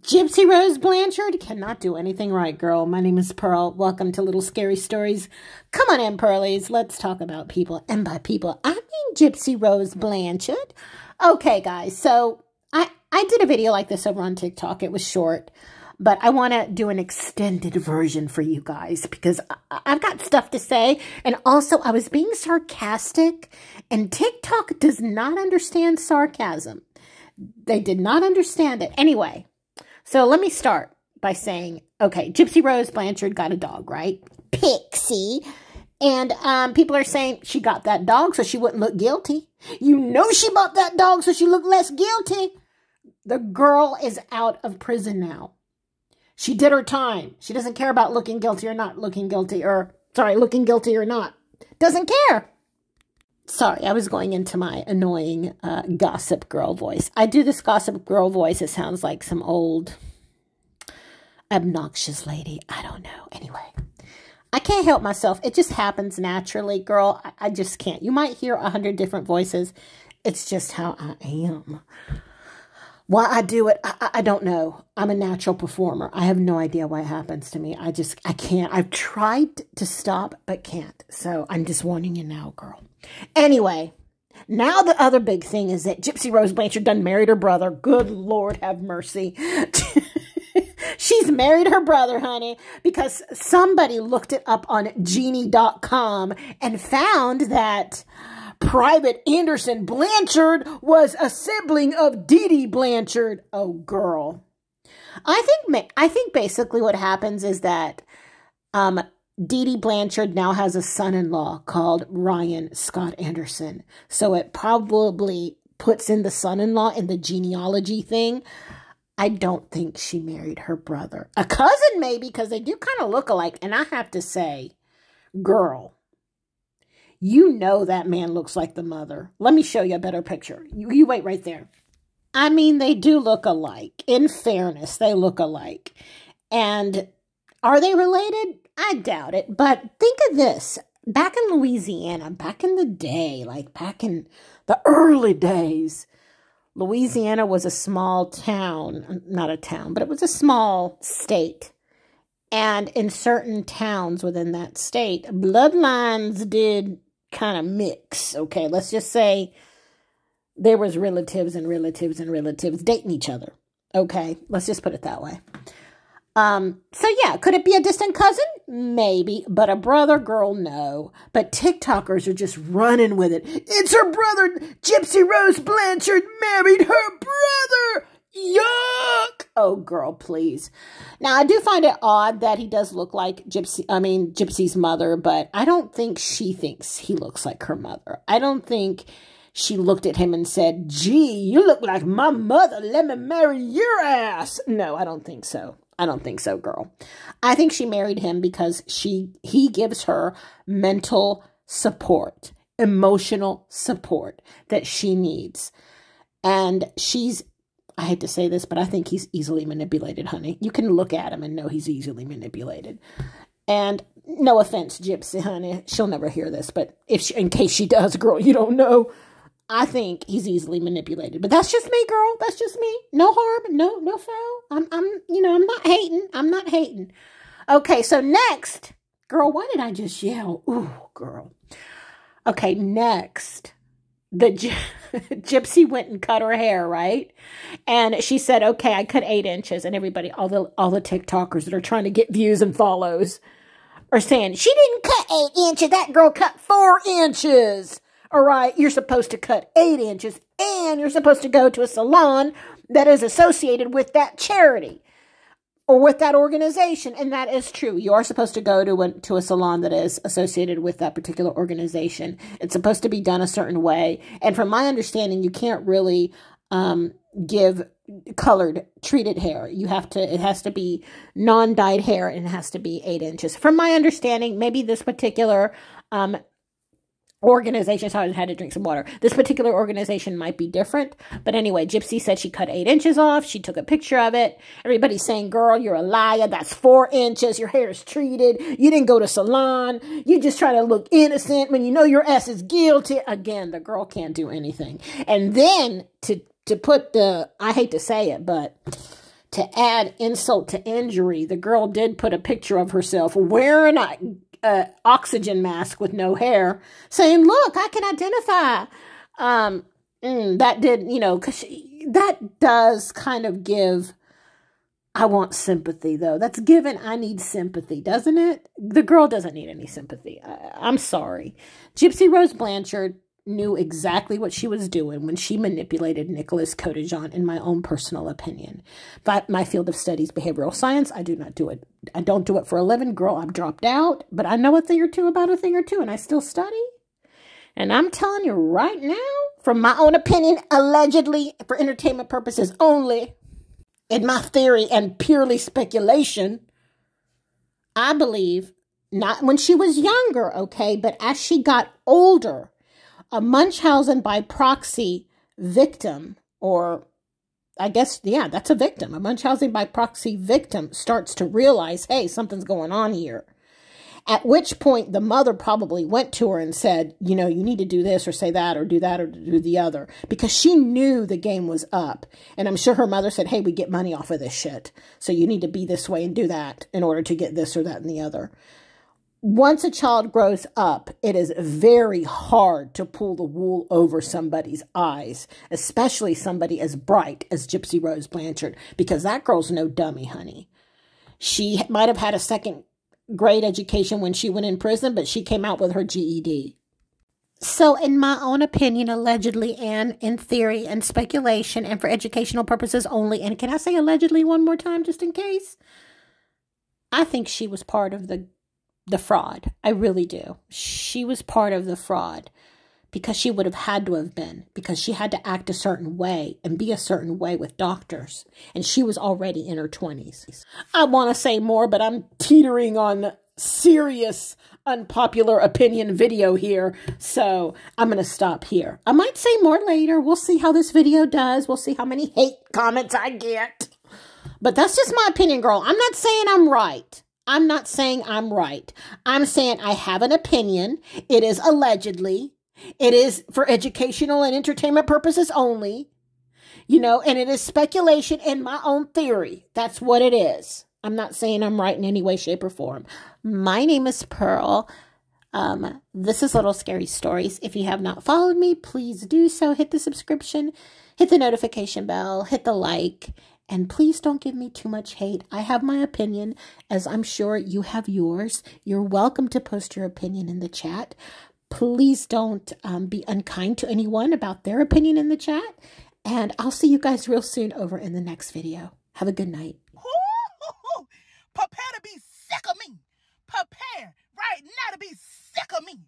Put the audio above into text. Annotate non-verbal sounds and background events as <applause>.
Gypsy Rose Blanchard cannot do anything right, girl. My name is Pearl. Welcome to Little Scary Stories. Come on in, Pearlies. Let's talk about people. And by people, I mean Gypsy Rose Blanchard. Okay, guys. So I, I did a video like this over on TikTok. It was short, but I want to do an extended version for you guys because I, I've got stuff to say. And also, I was being sarcastic, and TikTok does not understand sarcasm. They did not understand it. Anyway, so let me start by saying, okay, Gypsy Rose Blanchard got a dog, right? Pixie. And um, people are saying she got that dog so she wouldn't look guilty. You know she bought that dog so she looked less guilty. The girl is out of prison now. She did her time. She doesn't care about looking guilty or not looking guilty, or, sorry, looking guilty or not. Doesn't care. Sorry, I was going into my annoying uh, gossip girl voice. I do this gossip girl voice. It sounds like some old obnoxious lady. I don't know. Anyway, I can't help myself. It just happens naturally, girl. I, I just can't. You might hear a hundred different voices. It's just how I am. Why I do it, I, I don't know. I'm a natural performer. I have no idea why it happens to me. I just, I can't. I've tried to stop, but can't. So I'm just warning you now, girl. Anyway, now the other big thing is that Gypsy Rose Blanchard done married her brother. Good Lord have mercy. <laughs> She's married her brother, honey, because somebody looked it up on Geni.com and found that Private Anderson Blanchard was a sibling of Dee Dee Blanchard. Oh, girl. I think I think basically what happens is that um, Dee Dee Blanchard now has a son-in-law called Ryan Scott Anderson. So it probably puts in the son-in-law in the genealogy thing. I don't think she married her brother. A cousin maybe because they do kind of look alike. And I have to say, girl, you know that man looks like the mother. Let me show you a better picture. You, you wait right there. I mean, they do look alike. In fairness, they look alike. And are they related? I doubt it. But think of this. Back in Louisiana, back in the day, like back in the early days, Louisiana was a small town, not a town, but it was a small state. And in certain towns within that state, bloodlines did kind of mix. Okay, let's just say there was relatives and relatives and relatives dating each other. Okay, let's just put it that way. Um, so yeah, could it be a distant cousin? Maybe, but a brother girl, no. But TikTokers are just running with it. It's her brother, Gypsy Rose Blanchard married her brother. Yuck! Oh, girl, please. Now, I do find it odd that he does look like Gypsy, I mean, Gypsy's mother, but I don't think she thinks he looks like her mother. I don't think she looked at him and said, gee, you look like my mother. Let me marry your ass. No, I don't think so. I don't think so, girl. I think she married him because she he gives her mental support, emotional support that she needs. And she's I hate to say this, but I think he's easily manipulated, honey. You can look at him and know he's easily manipulated. And no offense, Gypsy, honey. She'll never hear this, but if she, in case she does, girl, you don't know. I think he's easily manipulated. But that's just me, girl. That's just me. No harm, no no foul. I'm I'm you know, I'm not hating. I'm not hating. Okay, so next, girl, why did I just yell? Ooh, girl. Okay, next the <laughs> gypsy went and cut her hair, right? And she said, "Okay, I cut eight inches." And everybody, all the all the TikTokers that are trying to get views and follows, are saying she didn't cut eight inches. That girl cut four inches. All right, you're supposed to cut eight inches, and you're supposed to go to a salon that is associated with that charity or with that organization. And that is true. You are supposed to go to a, to a salon that is associated with that particular organization. It's supposed to be done a certain way. And from my understanding, you can't really um, give colored treated hair. You have to, it has to be non dyed hair and it has to be eight inches. From my understanding, maybe this particular um, organization. So I had to drink some water. This particular organization might be different. But anyway, Gypsy said she cut eight inches off. She took a picture of it. Everybody's saying, girl, you're a liar. That's four inches. Your hair is treated. You didn't go to salon. You just try to look innocent when you know your ass is guilty. Again, the girl can't do anything. And then to, to put the, I hate to say it, but to add insult to injury, the girl did put a picture of herself wearing a, a oxygen mask with no hair, saying, "Look, I can identify." Um, mm, that did, you know, because that does kind of give. I want sympathy, though. That's given I need sympathy, doesn't it? The girl doesn't need any sympathy. I, I'm sorry. Gypsy Rose Blanchard knew exactly what she was doing when she manipulated Nicholas Godejohn, in my own personal opinion. But my field of studies, behavioral science, I do not do it. I don't do it for a living. Girl, I've dropped out, but I know a thing or two about a thing or two, and I still study. And I'm telling you right now, from my own opinion, allegedly for entertainment purposes only, in my theory and purely speculation, I believe not when she was younger, okay, but as she got older, a Munchausen by proxy victim, or I guess, yeah, that's a victim. A Munchausen by proxy victim starts to realize, hey, something's going on here. At which point, the mother probably went to her and said, you know, you need to do this or say that or do that or do the other because she knew the game was up. And I'm sure her mother said, hey, we get money off of this shit. So you need to be this way and do that in order to get this or that and the other once a child grows up, it is very hard to pull the wool over somebody's eyes, especially somebody as bright as Gypsy Rose Blanchard, because that girl's no dummy, honey. She might have had a second grade education when she went in prison, but she came out with her GED. So, in my own opinion, allegedly, and in theory and speculation, and for educational purposes only, and can I say allegedly one more time just in case? I think she was part of the the fraud. I really do. She was part of the fraud because she would have had to have been because she had to act a certain way and be a certain way with doctors and she was already in her 20s. I want to say more but I'm teetering on serious unpopular opinion video here so I'm going to stop here. I might say more later. We'll see how this video does. We'll see how many hate comments I get. But that's just my opinion, girl. I'm not saying I'm right. I'm not saying I'm right. I'm saying I have an opinion. It is allegedly. It is for educational and entertainment purposes only. You know, and it is speculation and my own theory. That's what it is. I'm not saying I'm right in any way, shape, or form. My name is Pearl. Um, this is Little Scary Stories. If you have not followed me, please do so. Hit the subscription, hit the notification bell, hit the like, and please don't give me too much hate. I have my opinion, as I'm sure you have yours. You're welcome to post your opinion in the chat. Please don't um, be unkind to anyone about their opinion in the chat. And I'll see you guys real soon over in the next video. Have a good night. <laughs> Prepare to be sick of me. Prepare right now to be sick of me.